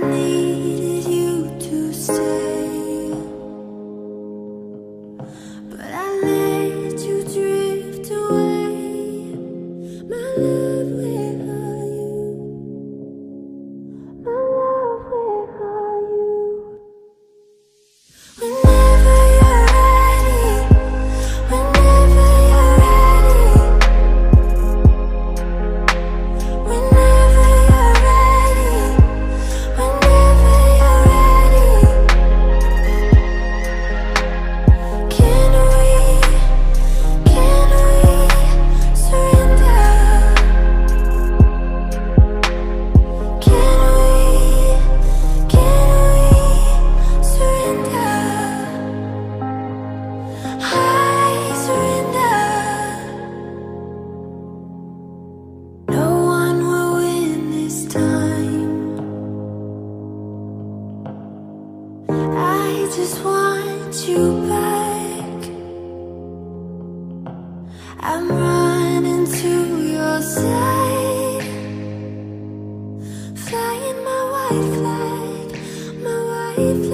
needed you to stay. just want you back. I'm running to your side, flying my white flag, my white flag.